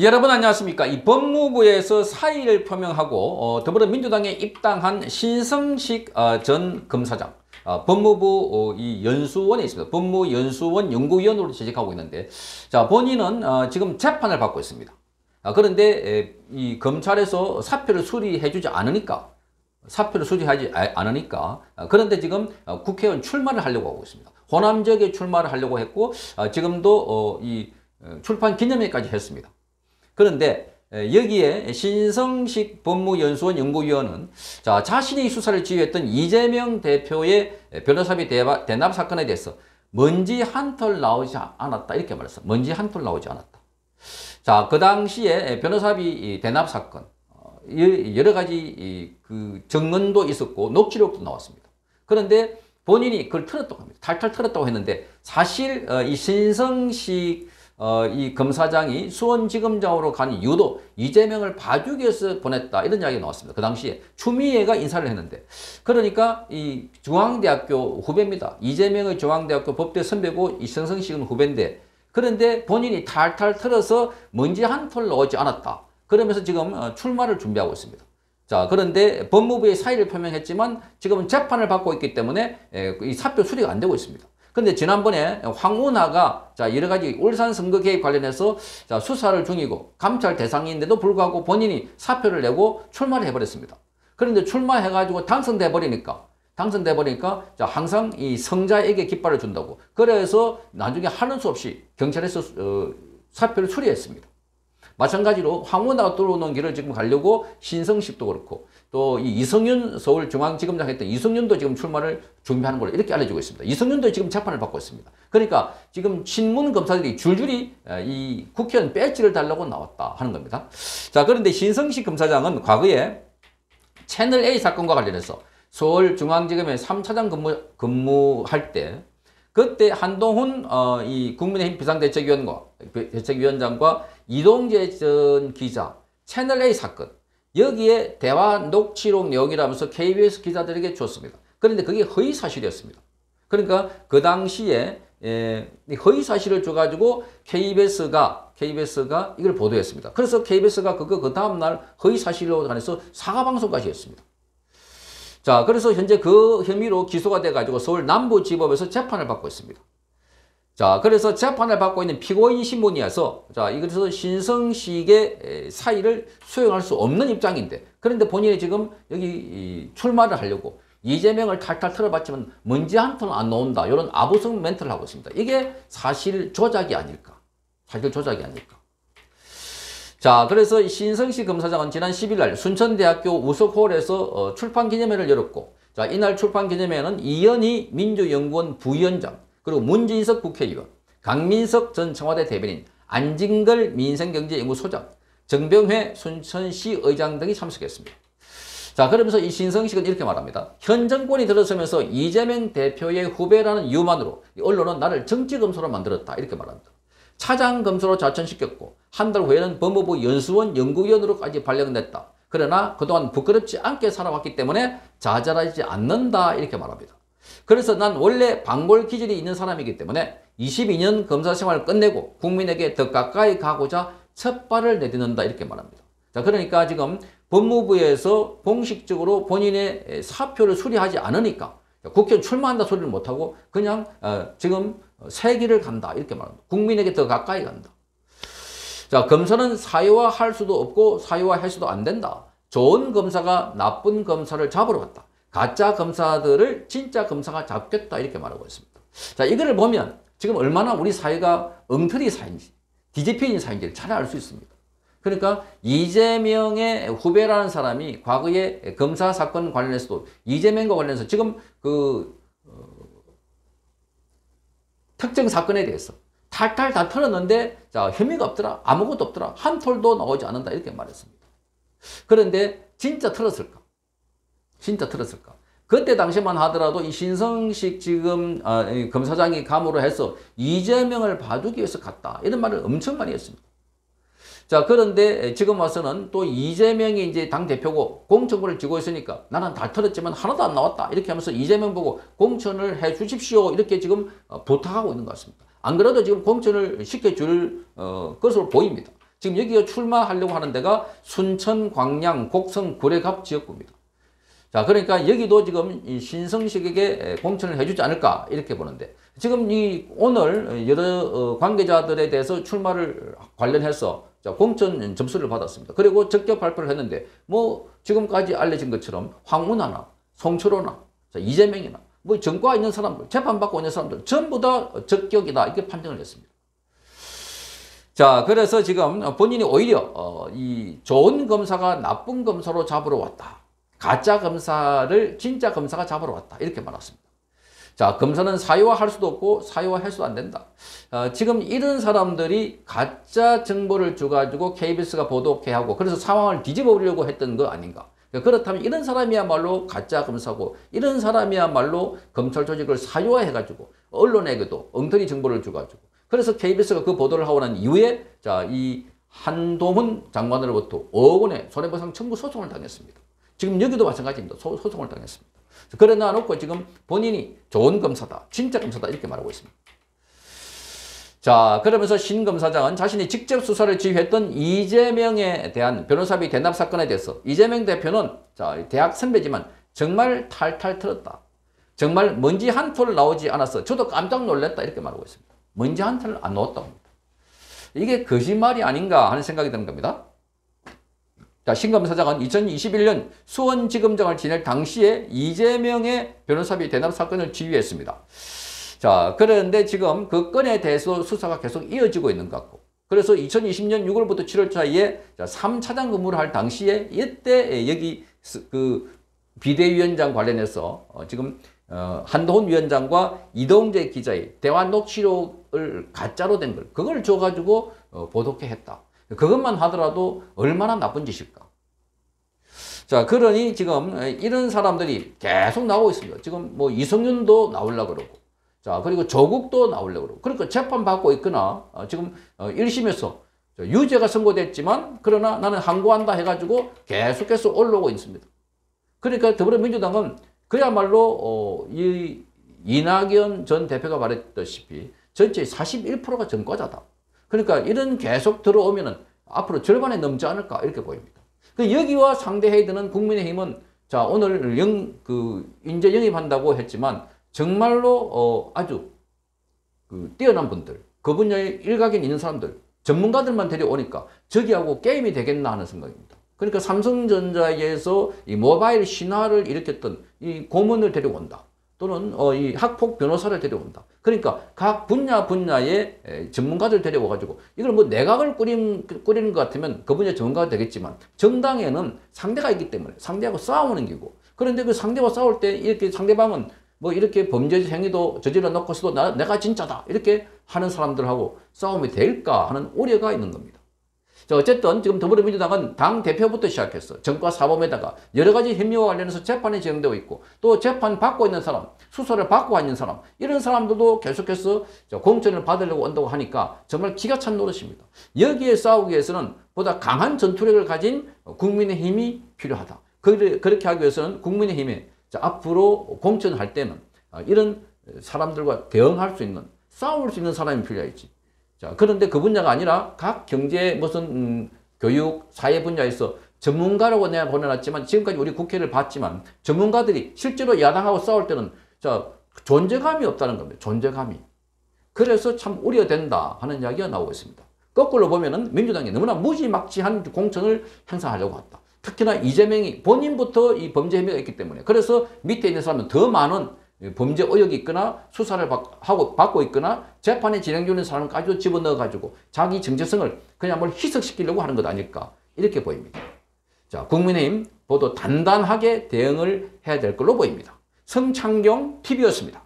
여러분 안녕하십니까. 이 법무부에서 사의를 표명하고 어, 더불어민주당에 입당한 신성식 어, 전 검사장 어, 법무부 어, 이 연수원에 있습니다. 법무연수원 연구위원으로 재직하고 있는데 자 본인은 어, 지금 재판을 받고 있습니다. 아, 그런데 에, 이 검찰에서 사표를 수리해 주지 않으니까 사표를 수리하지 아- 않으니까 아, 그런데 지금 어, 국회의원 출마를 하려고 하고 있습니다. 호남 지역에 출마를 하려고 했고 아, 지금도 어, 이 어, 출판 기념회까지 했습니다. 그런데 에, 여기에 신성식 법무연수원 연구위원은 자, 자신이 수사를 지휘했던 이재명 대표의 변호사비 대납 사건에 대해서 먼지 한 털 나오지 않았다 이렇게 말했어. 먼지 한 털 나오지 않았다. 자, 그 당시에 변호사비 이 대납 사건 어, 이- 여러 가지 이그 증언도 있었고 녹취록도 나왔습니다. 그런데 본인이 그걸 틀었다고 합니다. 탈탈 틀었다고 했는데 사실 어, 이 신성식 어, 이 검사장이 수원지검장으로 간 이유도 이재명을 봐주기 위해서 보냈다 이런 이야기가 나왔습니다. 그 당시에 추미애가 인사를 했는데 그러니까 이 중앙대학교 후배입니다. 이재명의 중앙대학교 법대 선배고 이성성식은 후배인데 그런데 본인이 탈탈 털어서 먼지 한 톨 넣지 않았다. 그러면서 지금 어, 출마를 준비하고 있습니다. 자, 그런데 법무부의 사의를 표명했지만 지금은 재판을 받고 있기 때문에 에, 이 사표 수리가 안 되고 있습니다. 그런데 지난번에 황운하가 자, 여러 가지 울산 선거 개입 관련해서 자, 수사를 중이고 감찰 대상인데도 불구하고 본인이 사표를 내고 출마를 해버렸습니다. 그런데 출마해가지고 당선돼 버리니까 당선돼 버리니까 자, 항상 이 성자에게 깃발을 준다고. 그래서 나중에 하는 수 없이 경찰에서 어, 사표를 수리했습니다. 마찬가지로 황운하가 들어오는 길을 지금 가려고 신성식도 그렇고 또 이 이성윤 서울중앙지검장 했던 이성윤도 지금 출마를 준비하는 걸로 이렇게 알려지고 있습니다. 이성윤도 지금 재판을 받고 있습니다. 그러니까 지금 친문 검사들이 줄줄이 에, 이 국회의원 배지를 달라고 나왔다 하는 겁니다. 자, 그런데 신성식 검사장은 과거에 채널 A 사건과 관련해서 서울중앙지검에 3차장 근무, 근무할 때 그때 한동훈 어, 이 국민의힘 비상대책위원과 대책위원장과 이동재 전 기자 채널 A 사건 여기에 대화 녹취록 내용이라면서 KBS 기자들에게 줬습니다. 그런데 그게 허위 사실이었습니다. 그러니까 그 당시에 에, 이 허위 사실을 줘가지고 KBS가 KBS가 이걸 보도했습니다. 그래서 KBS가 그거 그 다음 날 허위 사실로 관해서 사과 방송까지 했습니다. 자, 그래서 현재 그 혐의로 기소가 돼가지고 서울 남부지법에서 재판을 받고 있습니다. 자, 그래서 재판을 받고 있는 피고인 신분이어서, 자, 이것에서 신성식의 에, 사의를 수용할 수 없는 입장인데, 그런데 본인이 지금 여기 이 출마를 하려고 이재명을 탈탈 털어봤지만 먼지 한톤안 나온다. 이런 아부성 멘트를 하고 있습니다. 이게 사실 조작이 아닐까. 사실 조작이 아닐까. 자, 그래서 이 신성식 검사장은 지난 10일 날 순천대학교 우석홀에서 어, 출판 기념회를 열었고, 자, 이날 출판 기념회에는 이현희 민주연구원 부위원장, 그리고 문진석 국회의원, 강민석 전 청와대 대변인, 안진걸 민생경제연구소장, 정병회 순천시 의장 등이 참석했습니다. 자, 그러면서 이 신성식은 이렇게 말합니다. 현 정권이 들어서면서 이재명 대표의 후배라는 이유만으로 이 언론은 나를 정치검사로 만들었다. 이렇게 말합니다. 차장 검사로 자천시켰고 한 달 후에는 법무부 연수원 연구위원으로까지 발령됐다. 그러나 그동안 부끄럽지 않게 살아왔기 때문에 좌절하지 않는다. 이렇게 말합니다. 그래서 난 원래 방골 기질이 있는 사람이기 때문에 22년 검사 생활을 끝내고 국민에게 더 가까이 가고자 첫 발을 내딛는다. 이렇게 말합니다. 자, 그러니까 지금 법무부에서 공식적으로 본인의 사표를 수리하지 않으니까 국회 출마한다 소리를 못하고 그냥 어, 지금 새 길을 간다 이렇게 말합니다. 국민에게 더 가까이 간다. 자 검사는 사유화할 수도 없고 사유화할 수도 안 된다. 좋은 검사가 나쁜 검사를 잡으러 갔다. 가짜 검사들을 진짜 검사가 잡겠다 이렇게 말하고 있습니다. 자 이거를 보면 지금 얼마나 우리 사회가 엉터리 사회인지 뒤집혀진 사회인지를 잘 알 수 있습니다. 그러니까 이재명의 후배라는 사람이 과거에 검사 사건 관련해서도 이재명과 관련해서 지금 그 어, 특정 사건에 대해서 탈탈 다 털었는데 자 혐의가 없더라 아무것도 없더라 한 톨도 나오지 않는다 이렇게 말했습니다. 그런데 진짜 털었을까? 진짜 털었을까? 그때 당시만 하더라도 이 신성식 지금 아, 이 검사장이 감으로 해서 이재명을 봐주기 위해서 갔다 이런 말을 엄청 많이 했습니다. 자, 그런데 지금 와서는 또 이재명이 이제 당대표고 공천권을 쥐고 있으니까 나는 다 털었지만 하나도 안 나왔다. 이렇게 하면서 이재명 보고 공천을 해 주십시오. 이렇게 지금 어, 부탁하고 있는 것 같습니다. 안 그래도 지금 공천을 시켜줄 어, 것으로 보입니다. 지금 여기가 출마하려고 하는 데가 순천, 광양, 곡성, 구례갑 지역구입니다. 자, 그러니까 여기도 지금 이 신성식에게 공천을 해주지 않을까 이렇게 보는데 지금 이 오늘 여러 어, 관계자들에 대해서 출마를 관련해서 자, 공천 점수를 받았습니다. 그리고 적격 발표를 했는데 뭐 지금까지 알려진 것처럼 황운하나 송철호나 자, 이재명이나 뭐 전과 있는 사람들 재판받고 있는 사람들 전부 다 적격이다 이렇게 판정을 했습니다. 자, 그래서 지금 본인이 오히려 어, 이 좋은 검사가 나쁜 검사로 잡으러 왔다. 가짜 검사를 진짜 검사가 잡으러 왔다. 이렇게 말했습니다. 자, 검사는 사유화할 수도 없고 사유화해서도 안 된다. 어, 지금 이런 사람들이 가짜 정보를 줘가지고 KBS가 보도케 하고 그래서 상황을 뒤집어 버리려고 했던 거 아닌가. 그렇다면 이런 사람이야말로 가짜 검사고 이런 사람이야말로 검찰 조직을 사유화해가지고 언론에게도 엉터리 정보를 줘가지고 그래서 KBS가 그 보도를 하고 난 이후에 자, 이 한동훈 장관으로부터 5억 원의 손해배상 청구 소송을 당했습니다. 지금 여기도 마찬가지입니다. 소, 소송을 당했습니다. 그래 놔놓고 지금 본인이 좋은 검사다, 진짜 검사다 이렇게 말하고 있습니다. 자, 그러면서 신 검사장은 자신이 직접 수사를 지휘했던 이재명에 대한 변호사비 대납 사건에 대해서 이재명 대표는 자, 대학 선배지만 정말 탈탈 털었다. 정말 먼지 한 톨 나오지 않았어. 저도 깜짝 놀랐다. 이렇게 말하고 있습니다. 먼지 한톨안 합니다. 이게 거짓말이 아닌가 하는 생각이 드는 겁니다. 자, 신 검사장은 2021년 수원지검장을 지낼 당시에 이재명의 변호사비 대납 사건을 지휘했습니다. 자, 그런데 지금 그 건에 대해서 수사가 계속 이어지고 있는 것 같고. 그래서 2020년 6월부터 7월 사이에 3차장 근무를 할 당시에 이때 여기 그 비대위원장 관련해서 어 지금 어 한동훈 위원장과 이동재 기자의 대화 녹취록을 가짜로 된 걸, 그걸 줘가지고 어 보도케 했다. 그것만 하더라도 얼마나 나쁜 짓일까. 자, 그러니 지금 이런 사람들이 계속 나오고 있습니다. 지금 뭐 이성윤도 나오려고 그러고, 자, 그리고 조국도 나오려고 그러고, 그러니까 재판받고 있거나, 어, 지금 어, 1심에서 유죄가 선고됐지만, 그러나 나는 항고한다 해가지고 계속해서 올라오고 있습니다. 그러니까 더불어민주당은 그야말로, 어, 이 이낙연 전 대표가 말했다시피 전체 41%가 전과자다. 그러니까 이런 계속 들어오면은 앞으로 절반에 넘지 않을까 이렇게 보입니다. 그 여기와 상대해야 되는 국민의힘은 자 오늘 영 그 인재 영입한다고 했지만 정말로 어 아주 그 뛰어난 분들 그 분야에 일각에 있는 사람들 전문가들만 데려오니까 저기하고 게임이 되겠나 하는 생각입니다. 그러니까 삼성전자에서 이 모바일 신화를 일으켰던 이 고문을 데려온다. 또는 어, 이 학폭 변호사를 데려온다. 그러니까 각 분야 분야의 전문가들 데려와가지고 이걸 뭐 내각을 꾸린, 꾸리는 것 같으면 그 분야 전문가가 되겠지만 정당에는 상대가 있기 때문에 상대하고 싸우는 기고 그런데 그 상대와 싸울 때 이렇게 상대방은 뭐 이렇게 범죄 행위도 저질러 놓고서도 나, 내가 진짜다 이렇게 하는 사람들하고 싸움이 될까 하는 우려가 있는 겁니다. 자, 어쨌든 지금 더불어민주당은 당 대표부터 시작해서 정과 사범에다가 여러 가지 혐의와 관련해서 재판이 진행되고 있고 또 재판 받고 있는 사람, 수사를 받고 있는 사람 이런 사람들도 계속해서 공천을 받으려고 온다고 하니까 정말 기가 찬 노릇입니다. 여기에 싸우기 위해서는 보다 강한 전투력을 가진 국민의 힘이 필요하다. 그렇게 하기 위해서는 국민의 힘이 앞으로 공천할 때는 이런 사람들과 대응할 수 있는 싸울 수 있는 사람이 필요하지. 자, 그런데 그 분야가 아니라 각 경제 무슨 음, 교육, 사회 분야에서 전문가라고 내가 보내놨지만 지금까지 우리 국회를 봤지만 전문가들이 실제로 야당하고 싸울 때는 자, 존재감이 없다는 겁니다. 존재감이. 그래서 참 우려된다 하는 이야기가 나오고 있습니다. 거꾸로 보면 은 민주당이 너무나 무지막지한 공천을 행사하려고 했다. 특히나 이재명이 본인부터 이 범죄 혐의가 있기 때문에 그래서 밑에 있는 사람은 더 많은 범죄 의혹이 있거나 수사를 하고 받고 있거나 재판에 진행 중인 사람까지도 집어넣어 가지고 자기 정체성을 그냥 뭘 희석시키려고 하는 것 아닐까 이렇게 보입니다. 자, 국민의힘 보도 단단하게 대응을 해야 될 걸로 보입니다. 성창경 TV였습니다.